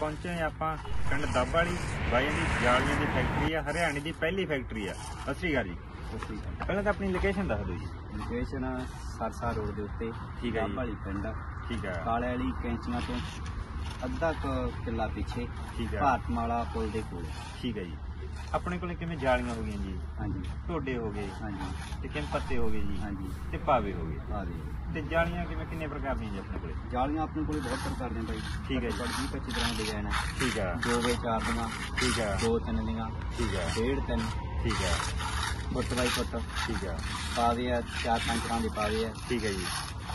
ਪਹੁੰਚੇ ਹਾਂ ਆਪਾਂ ਪਿੰਡ ਦੱਬ ਵਾਲੀ ਬਾਈਆਂ ਦੀ ਜਾਲੀਆਂ ਦੀ ਫੈਕਟਰੀ ਆ ਹਰਿਆਣੇ ਦੀ ਪਹਿਲੀ ਫੈਕਟਰੀ ਆ। ਸਤਿ ਸ਼੍ਰੀ ਅਕਾਲ ਜੀ। ਪਹਿਲਾਂ ਤਾਂ ਆਪਣੀ ਲੋਕੇਸ਼ਨ ਦੱਸ ਦਿਓ ਜੀ। ਲੋਕੇਸ਼ਨ ਸਰਸਾ ਰੋਡ ਦੇ ਉੱਤੇ ਠੀਕ ਹੈ ਜੀ। ਭਾਲੀ ਪਿੰਡ। ਠੀਕ ਆ ਕਾਲੇ ਵਾਲੀ ਕੈਂਚੀਆਂ ਤੋਂ ਅੱਧਾ ਕੁ ਕਿੱਲਾ ਪਿੱਛੇ ਠੀਕ ਆ ਭਾਰਤਮਾਲਾ ਪੁਲ ਦੇ ਕੋਲ। ਠੀਕ ਹੈ ਜੀ। ਆਪਣੇ ਕੋਲੇ ਕਿਵੇਂ ਜਾਲੀਆਂ ਹੋ ਗਈਆਂ ਜੀ? ਹਾਂਜੀ। ਢੋਡੇ ਹੋ ਗਏ। ਹਾਂਜੀ। ਤੇ ਕਿਵੇਂ ਪੱਤੇ ਹੋ ਗਏ ਜੀ? ਹਾਂਜੀ। ਤੇ ਪਾਵੇ ਹੋ ਗਏ। ਦੇ ਤੇ ਜਾਲੀਆਂ ਕਿਵੇਂ ਕਿੰਨੇ ਪ੍ਰਕਾਰ ਦੀਆਂ ਜੀ ਆਪਣੇ ਕੋਲੇ? ਜਾਲੀਆਂ ਆਪਣੇ ਕੋਲੇ ਬਹੁਤ ਪ੍ਰਕਾਰ ਦੀਆਂ ਬਾਈ। ਠੀਕ ਹੈ ਜੀ। ਬੜੀ 25 ਤਰ੍ਹਾਂ ਦੇ ਡਿਜ਼ਾਈਨ ਹੈ। ਠੀਕ ਆ ਦੋ ਵੇ ਚਾਰ ਦੀਆਂ ਠੀਕ ਆ ਦੋ ਤਿੰਨ ਦੀਆਂ ਠੀਕ ਆ ਡੇਢ ਤਿੰਨ। ਠੀਕ ਆ ਫੁੱਟ ਬਾਈ ਫੁੱਟ। ਠੀਕ ਆ ਪਾਵੇ ਆ ਚਾਰ ਪੰਜ ਤਰ੍ਹਾਂ ਦੇ ਪਾਵੇ ਆ। ਠੀਕ ਹੈ ਜੀ।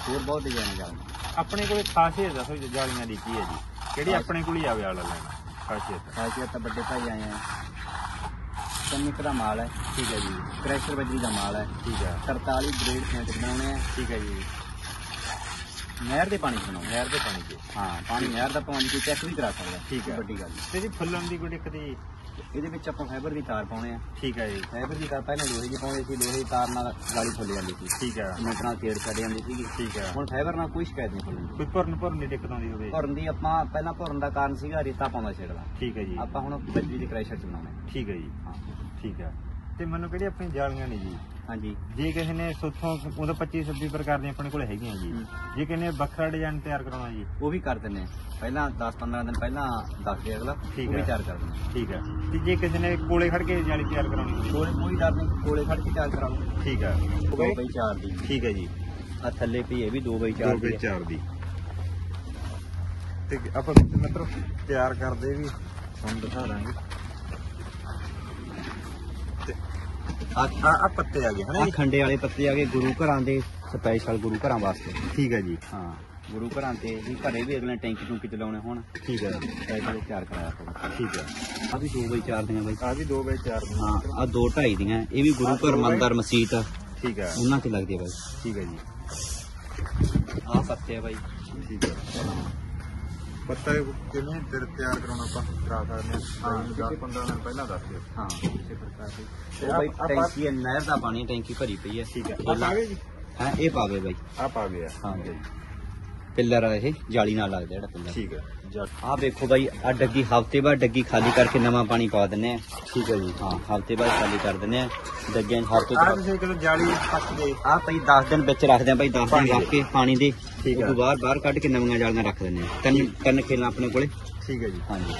ਹੋਰ ਬਹੁਤ ਡਿਜ਼ਾਈਨ ਹੈ ਜਾਲੀਆਂ। ਆਪਣੇ ਕੋਲੇ ਖਾਸੀਅਤ ਦੱਸੋ ਜਾਲੀਆਂ ਦੀ ਕੀ ਹੈ ਜੀ? ਕਿਹੜੀ ਆਪਣੇ ਕੋਲ ਹੀ ਆਵੇ ਵਾਲਾ ਲੈਣਾ? ਖਾਸੀਅਤ ਖਾਸੀਅਤ ਤਾਂ ਵੱਡੇ ਭਾਈ ਆਏ ਆ। ਸੰਨਿਕ ਦਾ ਮਾਲ ਹੈ। ਠੀਕ ਹੈ ਜੀ। ਕ੍ਰੈਸ਼ਰ ਬਜਰੀ ਦਾ ਮਾਲ ਹੈ। ਠੀਕ ਆ 43 ਗ੍ਰੇਡ ਸੀਮੈਂਟ ਬਣਾਉਣੇ ਆ। ਠੀਕ ਹੈ ਜੀ। ਨਹਿਰ ਦੇ ਪਾਣੀ ਬਣਾਉਣੇ ਨਹਿਰ ਦੇ ਪਾਣੀ 'ਚ। ਹਾਂ ਪਾਣੀ ਨਹਿਰ ਦਾ ਪਾਣੀ ਕੋਈ ਚੈੱਕ ਵੀ ਕਰਾ ਸਕਦਾ। ਠੀਕ ਹੈ। ਵੱਡੀ ਗੱਲ। ਤੇ ਜੀ ਫੁੱਲਣ ਦੀ ਕੋਈ ਦਿੱਕਤ ਜੀ? ਇਹਦੇ ਵਿੱਚ ਆਪਾਂ ਫਾਈਬਰ ਦੀ ਤਾਰ ਪਾਉਣੇ ਆ। ਠੀਕ ਹੈ ਜੀ। ਫਾਈਬਰ ਦੀ ਤਾਰ ਪਹਿਲਾਂ ਲੋਹੇ ਦੀ ਪਾਉਂਦੇ ਸੀ ਲੋਹੇ ਦੀ ਤਾਰ ਨਾਲ ਗਾਲੀ ਫੁੱਲ ਜਾਂਦੀ ਸੀ। ਠੀਕ ਆ ਮਿੰਟ ਨਾਲ ਛੱਡ ਜਾਂਦੀ ਸੀਗੀ। ਠੀਕ ਆ ਹੁਣ ਫਾਈਬਰ ਨਾਲ ਕੋਈ ਸ਼ਿਕਾਇਤ ਨਹੀਂ ਫੁੱਲਣ ਦੀ ਕੋਈ ਭਰਨ ਭਰਨ ਦੀ ਦਿੱਕਤ ਆਉਂਦੀ ਹੋਵੇ। ਭਰਨ ਦੀ ਆਪਾਂ ਪਹਿਲਾਂ ਭਰਨ ਦਾ ਕਾਰਨ ਸੀਗਾ ਰੇਤਾ ਪਾਉਂਦਾ ਛੇੜਦਾ ਠੀਕ ਹੈ ਜੀ। ਆਪਾਂ ਹੁਣ ਬਜਰੀ ਦੇ ਕ੍ਰੈਸ਼ਰ ਚ ਬਣਾਉਣੇ। ਠੀਕ ਹੈ ਜੀ। ਹਾਂ। ਠੀਕ ਆ ਤੇ ਮੈਨੂੰ ਕਿਹੜੀ ਆਪਣੀ ਜਾਲੀਆਂ ਨੇ ਜੀ? ਹਾਂਜੀ। ਜੇ ਕਿਸੇ ਨੇ ਸੁੱਥੋਂ ਉਹਦਾ 25 26 ਪ੍ਰਕਾਰ ਦੀਆਂ ਆਪਣੇ ਕੋਲ ਹੈਗੀਆਂ ਜੀ। ਹੂੰ। ਜੇ ਕਿਸੇ ਨੇ ਵੱਖਰਾ ਡਿਜ਼ਾਈਨ ਤਿਆਰ ਕਰਾਉਣਾ ਜੀ। ਉਹ ਵੀ ਕਰ ਦਿੰਨੇ। ਪਹਿਲਾਂ 10 15 ਦਿਨ ਪਹਿਲਾਂ ਦੱਸ ਦੇ ਅਗਲਾ ਠੀਕ ਹੈ। ਤਿਆਰ ਕਰ ਠੀਕ ਆ। ਤੇ ਜੇ ਕਿਸੇ ਨੇ ਕੋਲੇ ਖੜ ਕੇ ਜਾਲੀ ਤਿਆਰ ਕਰਾਉਣੀ ਕੋਲੇ ਕੋਈ ਡਰ ਨਹੀਂ ਕੋਲੇ ਖੜ ਕੇ ਤਿਆਰ ਕਰਾ ਲਓ ਠੀਕ ਆ। 2 ਬਈ 4 ਦੀ। ਠੀਕ ਹੈ ਜੀ। ਆ ਥੱਲੇ ਪਈ ਇਹ ਵੀ 2 ਬਈ 4 ਦੋ ਦੀ ਬਈ ਹੈ। ਚਾਰ ਦੀ। ਤੇ ਆਪਾਂ ਮਿੱਤਰੋ ਤਿਆਰ ਕਰਦੇ ਵੀ। ਤੁਹਾਨੂੰ ਦਿਖਾ ਦਾਂਗੇ ਤੇ ਆ ਪੱਤੇ ਆ ਗਏ ਹਨਾ ਆ ਜੀ? ਖੰਡੇ ਵਾਲੇ ਪੱਤੇ ਆ ਗਏ ਗੁਰੂ ਘਰਾਂ ਦੇ ਸਪੈਸ਼ਲ ਗੁਰੂ ਘਰਾਂ ਵਾਸਤੇ। ਠੀਕ ਹੈ ਜੀ। ਹਾਂ ਗੁਰੂ ਘਰਾਂ ਤੇ ਵੀ ਘਰੇ ਵੀ ਅਗਲੇ ਟੈਂਕੀ ਟੂੰਕੀ ਚਲਾਉਣੇ ਹੁਣ। ਠੀਕ ਹੈ ਸਪੈਸ਼ਲ ਤਿਆਰ ਕਰਾਇਆ ਆਪਾਂ ਠੀਕ ਹੈ ਆ ਵੀ 2 ਬਈ 4 ਦੀਆਂ ਬਾਈ। ਆ ਵੀ ਦੋ ਬਈ ਚਾਰ ਦੀ ਹਾਂ ਆ 2 2.5 ਦੀਆਂ। ਇਹ ਵੀ ਗੁਰੂ ਘਰ ਮੰਦਰ ਮਸਜਿਦ ਠੀਕ ਹੈ ਉਹਨਾਂ ਤੇ ਲੱਗਦੀ ਬਾਈ। ਠੀਕ ਹੈ ਜੀ। ਆ ਪੱਤੇ ਆ ਬਾਈ। ਠੀਕ ਹੈ ਪੱਤਾ ਕਿਵੇਂ ਫਿਰ ਤਿਆਰ ਕਰਾਉਣਾ ਆਪਾਂ? ਕਰਾ ਸਕਦੇ ਹਾਂ। ਹਾਂ, 10 15 ਦਿਨ ਪਹਿਲਾਂ ਦੱਸ ਦਿਓ। ਹਾਂ। ਇਸੇ ਪ੍ਰਕਾਰ ਦੇ। ਤੇ ਉਹ ਬਾਈ ਟੈਂਕੀ ਹੈ ਨਹਿਰ ਦਾ ਪਾਣੀ ਟੈਂਕੀ ਭਰੀ ਪਈ ਹੈ। ਠੀਕ ਹੈ। ਆ ਪਾ ਗਏ ਜੀ? ਹਾਂ ਇਹ ਪਾਵੇ ਬਾਈ। ਆ ਪਾ ਗਿਆ ਹਾਂ ਬਾਈ। ਪਿੱਲਰ ਆ ਇਹ ਜਾਲੀ ਨਾਲ ਲੱਗਦਾ ਜਿਹੜਾ ਪਿੱਲਰ। ਠੀਕ ਹੈ। ਜੱਟ ਆਹ ਵੇਖੋ ਬਾਈ ਆ ਡੱਗੀ ਹਫ਼ਤੇ ਬਾਅਦ ਡੱਗੀ ਖਾਲੀ ਕਰਕੇ ਨਵਾਂ ਪਾਣੀ ਪਾ ਦਿੰਨੇ ਆ ਠੀਕ ਹੈ ਜੀ। ਹਾਂ ਹਫ਼ਤੇ ਬਾਅਦ ਖਾਲੀ ਕਰ ਦਿੰਨੇ ਆ ਡੱਗਿਆਂ ਹਫ਼ਤੇ ਆ ਤੋਂ ਤੁਸੀਂ ਜਾਲੀ ਪੱਕ ਗਏ ਆ ਭਾਈ 10 ਦਿਨ ਵਿੱਚ ਰੱਖਦੇ ਆ ਭਾਈ 10 ਪਾਣੀ ਦਿਨ। ਰੱਖ ਕੇ ਪਾਣੀ ਦੇ। ਠੀਕ ਆ। ਤੋਂ ਬਾਅਦ ਬਾਹਰ ਕੱਢ ਕੇ ਨਵੀਆਂ ਜਾਲੀਆਂ ਰੱਖ ਦਿੰਨੇ ਆ ਤਿੰਨ ਤਿੰਨ ਖੇਲਾਂ ਆਪਣੇ ਕੋਲੇ। ਠੀਕ ਹੈ ਜੀ। ਹਾਂਜੀ।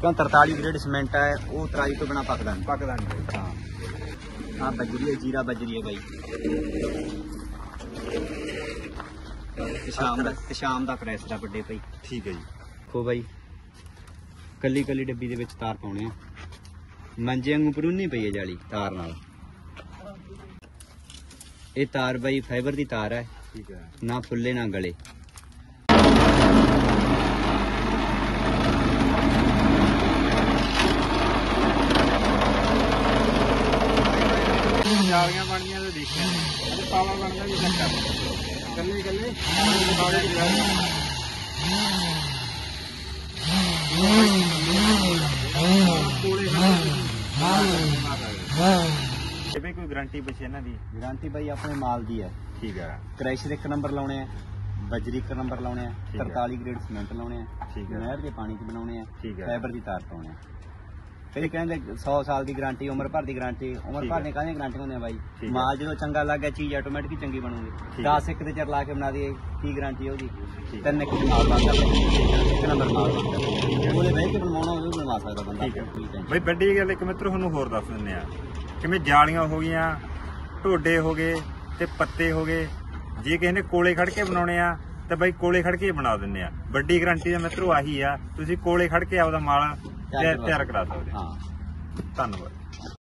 ਕਿਉਂ 43 ਗ੍ਰੇਡ ਸੀਮੈਂਟ ਹੈ ਉਹ ਤਰਾਈ ਤੋਂ ਬਿਨਾ ਪੱਕਦਾ ਨਹੀਂ। ਪੱਕਦਾ ਨਹੀਂ। ਹਾਂ। ਆ ਬਜਰੀ ਹੈ ਜੀਰਾ ਬਜਰੀ ਹੈ ਬਾਈ। ਸ਼ਾਮ ਦਾ ਸ਼ਾਮ ਦਾ ਪ੍ਰੈਸਰ ਆ ਵੱਡੇ ਭਾਈ ਠੀਕ ਹੈ ਜੀ। ਦੇਖੋ ਬਾਈ। ਕੱਲੀ ਕੱਲੀ ਡੱਬੀ ਦੇ ਵਿੱਚ ਤਾਰ ਪਾਉਣੇ ਆ। ਮੰਜੇ ਵਾਂਗੂ ਪਰੂਨੀ ਪਈ ਹੈ ਜਾਲੀ ਤਾਰ ਨਾਲ। ਇਹ ਤਾਰ ਬਾਈ ਫਾਈਬਰ ਦੀ ਤਾਰ ਹੈ। ਠੀਕ ਹੈ। ਨਾ ਫੁੱਲੇ ਨਾ ਗਲੇ। ਜਾਲੀਆਂ ਬਣਦੀਆਂ ਤੇ ਦੇਖਿਆ। ਤੇ ਪਾਵਾ ਬਣਦਾ ਵੀ ਚੱਕਰ ਕੱਲੇ ਕੱਲੇ ਪਾਵੇ ਦੀ ਗੱਲ ਕੋਲੇ ਇਹ ਵੀ ਕੋਈ ਗਾਰੰਟੀ ਪਿੱਛੇ ਇਹਨਾਂ ਦੀ? ਗਾਰੰਟੀ ਬਾਈ ਆਪਣੇ ਮਾਲ ਦੀ ਹੈ। ਠੀਕ ਹੈ ਕ੍ਰੈਸ਼ਰ ਇੱਕ ਨੰਬਰ ਲਾਉਣੇ ਆ ਬਜਰੀ ਇੱਕ ਨੰਬਰ ਲਾਉਣੇ ਆ ਠੀਕ ਹੈ। 43 ਗ੍ਰੇਡ ਸੀਮੈਂਟ ਲਾਉਣੇ ਆ ਠੀਕ ਹੈ। ਨਹਿਰ ਦੇ ਪਾਣੀ 'ਚ ਬਣਾਉਣੇ ਆ। ਫਾਈਬਰ ਦੀ ਤਾਰ ਪਾਉਣੇ ਆ। ਕਈ ਕਹਿੰਦੇ 100 ਸਾਲ ਦੀ ਗਾਰੰਟੀ ਉਮਰ ਭਰ ਦੀ ਗਾਰੰਟੀ ਉਮਰ ਭਰ। ਦੀਆਂ ਕਾਹਦੀਆਂ ਗਾਰੰਟੀ ਹੁੰਦੀਆਂ ਬਾਈ? ਠੀਕ ਹੈ। ਮਾਲ ਜਦੋਂ ਚੰਗਾ ਲੱਗ ਗਿਆ ਚੀਜ਼ ਆਟੋਮੈਟਿਕ ਹੀ ਚੰਗੀ ਬਣੂਗੀ। ਠੀਕ 10 ਇੱਕ ਦੇ ਚਿਰ ਲਾ ਕੇ ਬਣਾ ਦਈਏ ਕੀ ਗਾਰੰਟੀ ਹੈ ਉਹਦੀ? ਤਿੰਨ ਇੱਕ ਮਾਲ ਬਣ ਸਕਦਾ ਇੱਕ ਨੰਬਰ ਮਾਲ ਉਹਦੇ ਬਹਿ ਕੇ ਬਣਵਾਉਣਾ ਉਹ ਬਣਵਾ ਸਕਦਾ ਬੰਦਾ। ਬਈ ਵੱਡੀ ਗੱਲ ਇੱਕ ਮਿੱਤਰ ਤੁਹਾਨੂੰ ਹੋਰ ਦੱਸ ਦਿੰਦੇ ਆ। ਕਿਵੇਂ ਜਾਲੀਆਂ ਹੋ ਗਈਆਂ ਢੋਡੇ ਹੋ ਗਏ ਤੇ ਪੱਤੇ ਹੋ ਗਏ। ਜੇ ਕਿਸੇ ਨੇ ਕੋਲੇ ਖੜ ਕੇ ਬਣਾਉਣੇ ਆ ਤਾਂ ਬਈ ਕੋਲੇ ਖੜ ਕੇ ਬਣਾ ਦਿੰਦੇ ਆ। ਵੱਡੀ ਗਾਰੰਟੀ ਦਾ ਮਿੱਤਰੋ ਆਹੀ ਆ ਤੁਸੀਂ ਕੋਲੇ ਖੜ ਕੇ ਆਪਦਾ ਮਾਲ ਤਿਆਰ ਕਰਾ ਸਕਦੇ ਹਾਂ। ਧੰਨਵਾਦ।